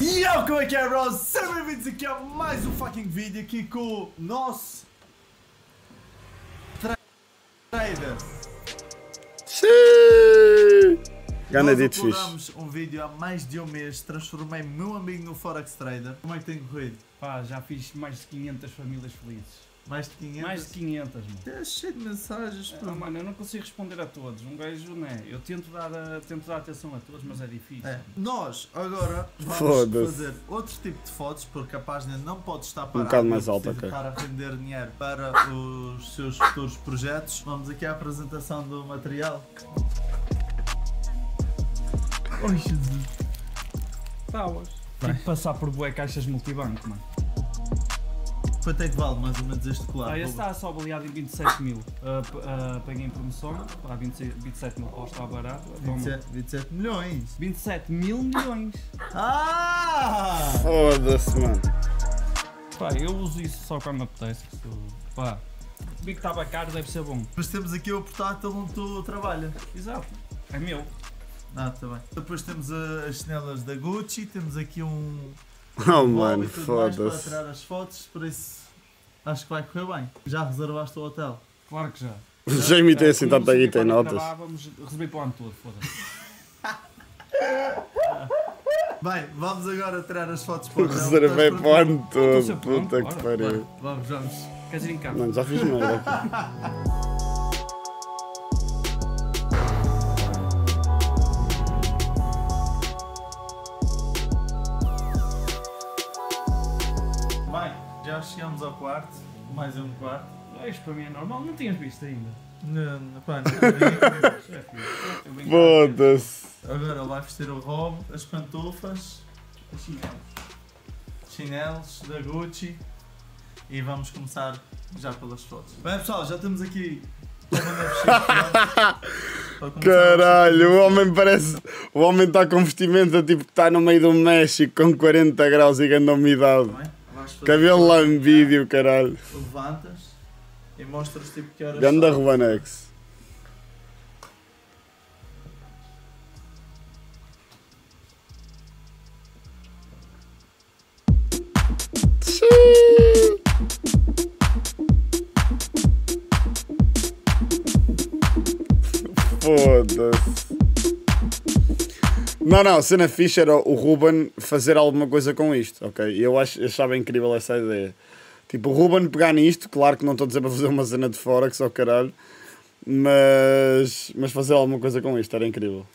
E eu, como é que é, bros? Sejam bem-vindos aqui a mais um fucking vídeo aqui com o nosso tra- trader. Xiii! Ganda Nós dito fixe. um vídeo há mais de um mês, transformei meu amigo no Forex Trader. Como é que tem corrido? Pá, já fiz mais de 500 famílias felizes. Mais de 500? Mais de 500, mano. É cheio de mensagens, Ah, pô. mano, eu não consigo responder a todos. Um gajo, né? Eu tento dar, a- tento dar atenção a todos, mas é difícil. É. Nós agora vamos fazer outro tipo de fotos porque a página não pode estar parada. Um bocado mais alta, preciso ok. estar a render dinheiro para os seus futuros projetos. Vamos aqui à apresentação do material. Oi Jesus. Tábuas. Vai. Tipo passar por bué caixas multibanco, mano. Quanto é que vale mais ou menos este colar? Ah, esse está só avaliado em 27 mil. Ah, Peguei em promoção, pá, 26 27 mil paus está barato. Vamos- 27, 27 milhões. 27 mil milhões. Ah! Foda-se, mano. Pá, eu uso isso só quando me apetece. Pá, vi que estava caro, deve ser bom. Depois temos aqui o portátil onde tu trabalha. Exato. É meu. Ah, tá bem. Depois temos uh, as chinelas da Gucci, temos aqui um Oh, mano, tudo mais para foda-se. tirar as fotos, por isso acho que vai correr bem. Já reservaste o hotel? Claro que já. O Jamie tem assim não tanta guita em quando notas. acabar, Vamos receber para o ano todo, foda-se. Bem, vamos agora tirar as fotos para o hotel. Reservei para o ano Estou todo. Puta que pariu. Vamos, vamos. Queres ir em casa? Mano, já fiz merda ao quarto. Mais um quarto. Ah, Isto para mim é normal, não tinhas visto ainda. Não, não, pá, é venho cá. Foda-se. agora vai vestir o robe, as pantufas, Os chinelos. chinelos da Gucci e vamos começar já pelas fotos. Bem pessoal, já estamos aqui. Caralho, o homem parece. O homem está com vestimenta tipo que está no meio do México com 40 graus e grande umidade. Não Vais fazer Cabelo lá em fotos, vídeo, caralho. Levantas e mostras tipo que horas Ganda. Rubanex. Foda-se. Não, não, cena fixe era o Ruben fazer alguma coisa com isto, ok? Eu acho, achava incrível essa ideia. Tipo, o Ruben pegar nisto, claro que não estou a dizer para fazer uma cena de Forex ou caralho, mas, mas fazer alguma coisa com isto era incrível.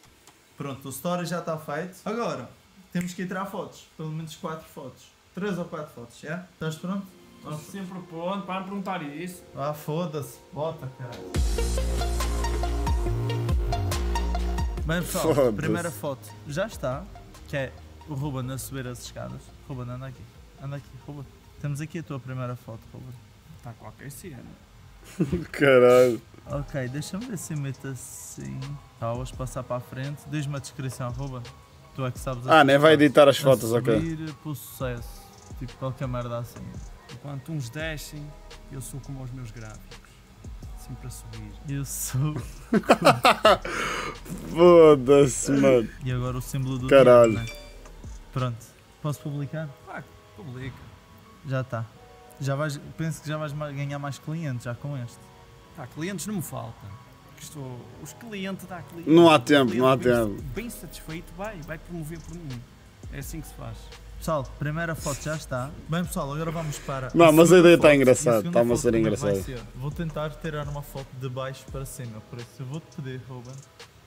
Pronto, o story já está feito. Agora, temos que ir tirar fotos. Pelo menos 4 fotos. 3 ou 4 fotos, já? Estás pronto? Estou sempre pronto para me perguntar isso. Ah, foda-se. Bota, caralho. Bem, pessoal, primeira foto já está. Que é o Ruben a subir as escadas. Ruben, anda aqui. Anda aqui, Ruben. Temos aqui a tua primeira foto, Ruben. Está qualquer cena. Caralho. Ok, deixa-me ver se imita assim. Estavas passar para a frente. Diz-me a descrição, Ruben. Tu é que sabes Ah, nem vai editar as A fotos, ok. subir pelo sucesso. Tipo, qualquer merda assim. Enquanto uns descem, eu sou como os meus gráficos. Sempre a subir. Eu sou. Foda-se, mano. E agora o símbolo do Caralho. diabo, né? Pronto. Posso publicar? Pá, publica. Já está. Já vais, penso que já vais ganhar mais clientes já com este. Pá, clientes não me faltam. Que Estou, os clientes dá clientes. Não há tempo, não há bem, tempo. Bem satisfeito, vai, vai promover por mim. É assim que se faz. Pessoal, primeira foto já está. Bem pessoal, agora vamos para. Não, mas a ideia está engraçada, E está-me a ser ser? Vou tentar tirar uma foto de baixo para cima, por isso eu vou-te pedir, Ruben,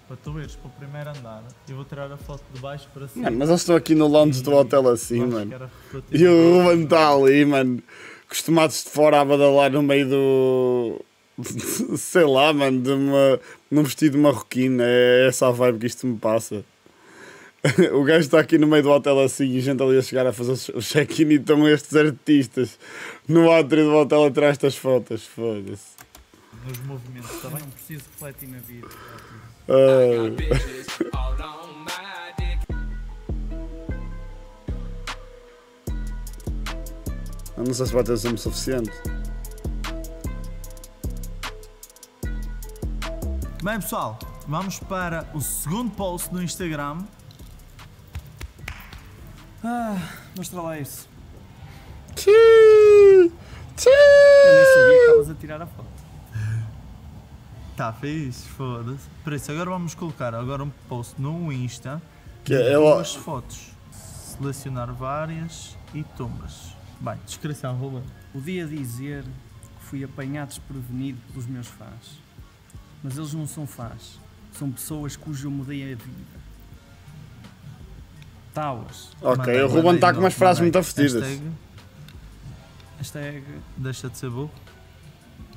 para tu ires para o primeiro andar e vou tirar a foto de baixo para cima. Mano, mas eles estão aqui no lounge do hotel assim, mano. E o Ruben está ali, mano. Costumados de fora a badalar no meio do. Sei lá, mano, de uma, num vestido marroquino. É essa a vibe que isto me passa. O gajo está aqui no meio do hotel assim e a gente ali a chegar a fazer o check-in e estão estes artistas no átrio do hotel a tirar estas fotos. Foda-se. Nos movimentos, bem? Não preciso refletir na vida. Ah. Eu não sei se vai ter zoom suficiente. Bem pessoal, vamos para o segundo post no Instagram. Ah, mostra lá isso. Tchii, tchii. Eu nem sabia que estavas a tirar a foto. Tá fixe, foda-se. Por isso, agora vamos colocar agora um post no Insta Que é ela- duas fotos. Selecionar várias e tumbas. Bem, descrição, Ruben. Podia dizer que fui apanhado desprevenido pelos meus fãs. Mas eles não são fãs. São pessoas cujo eu mudei a vida. Ok, o Ruben está com umas frases muito fedidas. Hashtag, Hashtag, deixa de ser burro.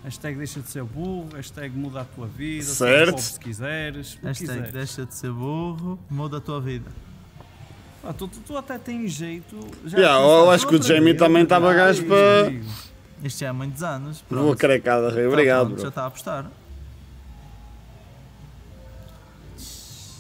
hashtag deixa de ser burro. Hashtag muda a tua vida. Certo. se quiseres. Hashtag quiseres. deixa de ser burro, muda a tua vida. Ah, tu, tu, tu até tens jeito. Já Yeah, eu acho que o Jamie também estava gajo para- amigo. Isto já é há muitos anos. Vou Pronto. carecada, rei. Tá Obrigado, pronto, Já está a apostar.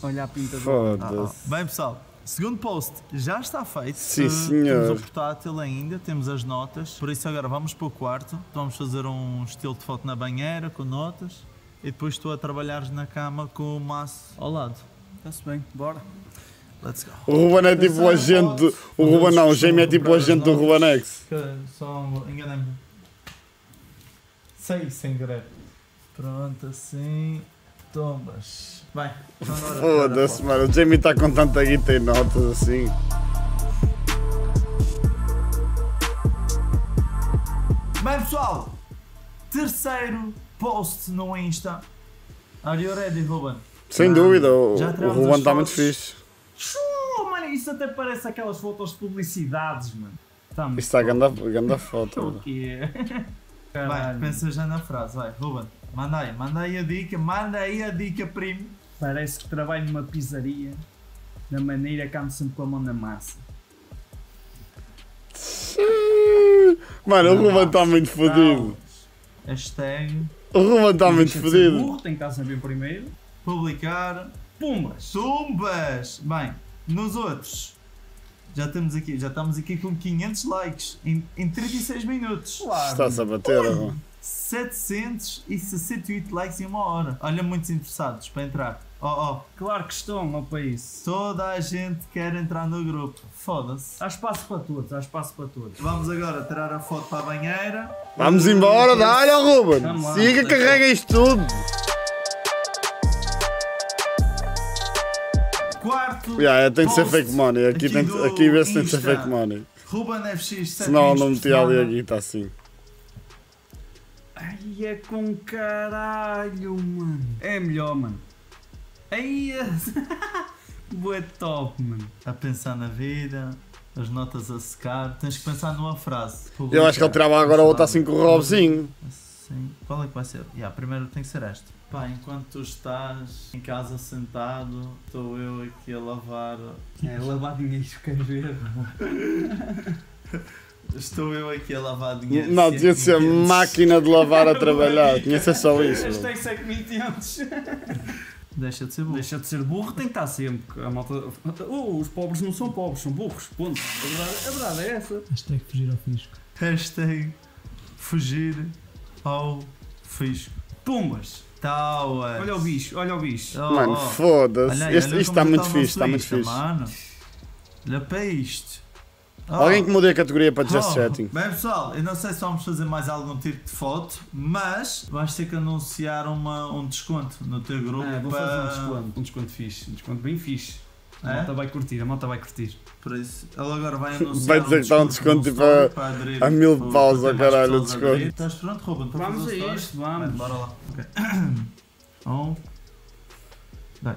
Olha a pinta do. Ah, ah. Bem pessoal, segundo post já está feito. Sim, Uh, senhor. Temos o portátil ainda, temos as notas. Por isso agora vamos para o quarto. Vamos fazer um estilo de foto na banheira com notas. E depois tu a trabalhares na cama com o maço ao lado. Está-se bem, bora. Let's go. O Ruben é tipo o agente. do- O Ruben não, o Jamie é tipo o agente do Rubenex. Só enganei-me. Sei sem querer. Pronto, assim. Tombas. Vai. Foda-se, mano. O Jamie está com tanta guita em notas assim. Bem pessoal, terceiro post no Insta. Are you ready, Ruben? Sem Ah, dúvida, o, o Ruben está muito fixe. Oh, mano, isso até parece aquelas fotos de publicidades, mano. Tá Isto está a ganda foto. O bro. quê? Vai, pensa já na frase, vai, Ruben. Manda aí, manda aí a dica, manda aí a dica, primo. Parece que trabalho numa pizzaria. Da maneira que ando sempre com a mão na massa. Mano, o Ruben está muito fodido. Hashtag O Ruben está muito fodido. Tem que estar sempre em primeiro. publicar. Pumbas! Tumbas! Bem, nos outros. Já estamos aqui, já estamos aqui com 500 likes em, em 36 minutos. Claro. Está-se a bater, Ruben. 768 likes em uma hora. Olha, muitos interessados para entrar. Oh, oh, Claro que estão, ó país. toda a gente quer entrar no grupo. Foda-se. Há espaço para todos, há espaço para todos. Vamos agora tirar a foto para a banheira. Vamos embora, dá-lhe Ruben. Vamos lá. Siga, carrega isto tudo. Quarto. Yeah, tem de ser fake money. Aqui, tem, do aqui vê se tem de ser fake money. Ruben FX 7 Senão não meti ali a guita assim. Ai, é com caralho, mano. É melhor, mano. Ai, é... Boa top, mano. A pensar na vida, as notas a secar. Tens que pensar numa frase. Eu acho que ele tirava agora outra assim com o Robzinho. Assim. Qual é que vai ser? Yeah, primeiro tem que ser esta. Pá, enquanto tu estás em casa sentado, estou eu aqui a lavar. É, lavar dinheiro, queres ver? Estou eu aqui a lavar dinheiro. Não, tinha de ser máquina de lavar a trabalhar. Tinha de ser só isso. Hashtag 7500. Deixa de ser burro. Deixa de ser burro, tem que estar sempre. A malta... Oh, os pobres não são pobres, são burros. Ponto. A verdade, a verdade é essa. Hashtag fugir ao fisco. Hashtag fugir ao fisco. Pumbas. Tauas. Olha o bicho, olha o bicho. Oh, Mano, oh. foda-se. Isto está muito o fixe, está muito fixe. Mano. Olha para isto. Oh. Alguém que mude a categoria para Just Oh, Chatting. Bem pessoal, eu não sei se vamos fazer mais algum tipo de foto, mas vais ter que anunciar uma, um desconto no teu grupo É, vou para... fazer um desconto. Um desconto fixe. Um desconto bem fixe. A É? malta vai curtir, a malta vai curtir. Por isso, ele agora vai anunciar Vai dizer que está um desconto, tipo, a- para aderir, a mil paus, caralho, o a desconto. aderir. Estás pronto, Ruben? para Vamos fazer a isto, Bem, vamos. bora lá. Ok. Um. Bem,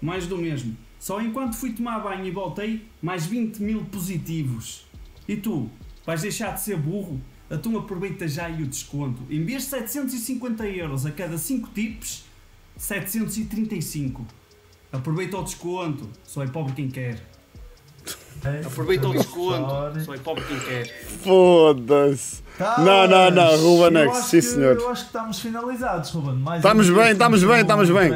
Mais do mesmo. Só enquanto fui tomar banho e voltei, mais 20 mil positivos. E tu? Vais deixar de ser burro? Então aproveita já aí o desconto. Em vez de 750 euros a cada 5 tips, 735. Aproveita o desconto. Só é pobre quem quer. Aproveita o desconto. Story. Só é pobre quem quer. Foda-se. Não, não, não, Ruben Eu X, acho sim, senhor. Eu acho que estamos finalizados, Ruben. Mais Estamos um bem, estamos bem, estamos bem.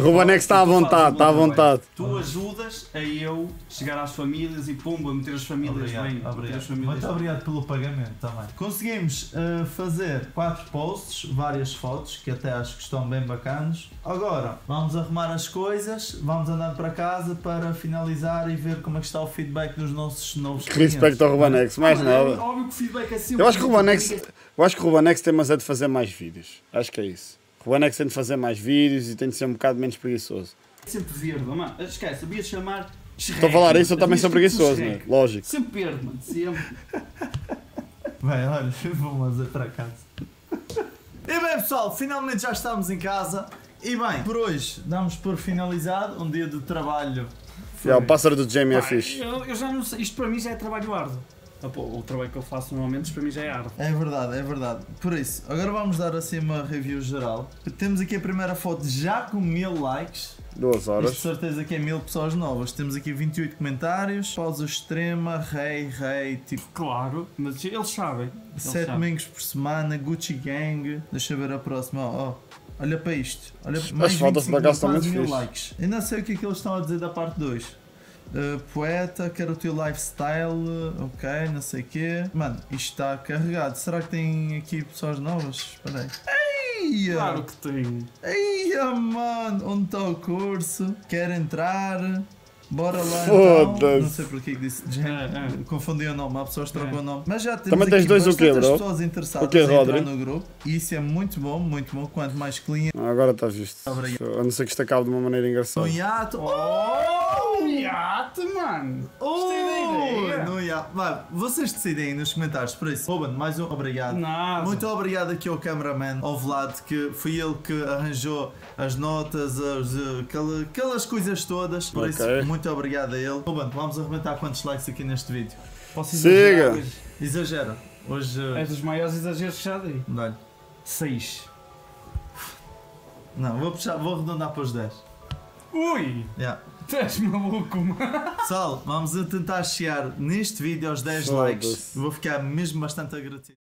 Rubanex está à vontade, está à vontade. Tu ajudas a eu chegar às famílias e pumba, meter as famílias Obrigado, bem. obrigado. as famílias Muito obrigado pelo pagamento também. Conseguimos eh, fazer quatro posts, várias fotos, que até acho que estão bem bacanas. Agora, vamos arrumar as coisas, vamos andando para casa para finalizar e ver como é que está o feedback dos nossos novos Que respeito ao Rubanex, mais nada. Óbvio que o feedback é. Eu acho que o Rubanex, eu acho que o Rubanex tem mas é de fazer mais vídeos. Acho que é isso. O Rubanex tem de fazer mais vídeos e tem de ser um bocado menos preguiçoso. É sempre verde, mano. Esquece, sabia chamar. Estou a falar isso, eu também sou preguiçoso, né? Lógico. Sempre verde, mano. Sempre. Bem, olha, vamos para casa. E bem, pessoal, finalmente já estamos em casa. E bem, por hoje damos por finalizado um dia de trabalho. Já, o pássaro do Jamie é fixe. eu, eu já não sei. Isto para mim já é trabalho árduo. Ah, O trabalho que eu faço normalmente, para mim já é árduo. É verdade, é verdade. Por isso, agora vamos dar assim uma review geral. Temos aqui a primeira foto já com mil likes. Duas Isto de horas. certeza que é mil pessoas novas. Temos aqui 28 comentários. Pausa extrema, rei, rei, tipo Claro, mas eles sabem. Eles 7 sabem. domingos por semana, Gucci Gang. Deixa eu ver a próxima. Ó. Olha para isto. Olha, mais fotos 25 por acaso estão muito mil fixe. likes. Ainda sei o que é que eles estão a dizer da parte 2. Uh, poeta, quero o teu lifestyle, ok, não sei o quê. Mano, isto está carregado. Será que tem aqui pessoas novas? Espera aí. Eia! Claro que tem. Eia, mano, onde está o curso? Quer entrar? Bora lá então. Não sei porque que disse gente. É, é. Confundi o nome, a pessoa trocou É. o nome. Mas já temos Também tens aqui dois o quê, bro? pessoas interessadas O quê, em entrar Rodri? no grupo. E isso é muito bom, muito bom. Quanto mais clientes. Ah, Agora está visto. Obrigado. A não ser que isto acabe de uma maneira engraçada. No hiato. Oh, iate, mano! Da ideia. no. Vai, vocês decidem aí nos comentários. Por isso, Ruben, mais um obrigado. Nada. Muito obrigado aqui ao cameraman, ao Vlad, que foi ele que arranjou as notas, as, uh, aquela- aquelas coisas todas. Por isso, Ok. muito obrigado a ele. Ruben, vamos arrebentar quantos likes aqui neste vídeo? Posso Siga. exagerar hoje? Exagera. Hoje. uh, É dos maiores exageros que já dei. dá-lhe. 6. Não, vou, puxar, vou arredondar para os 10. Ui! Yeah. Tu és maluco, mano. Pessoal, vamos a tentar chegar neste vídeo aos 10 Foda-se. likes. Vou ficar mesmo bastante agradecido.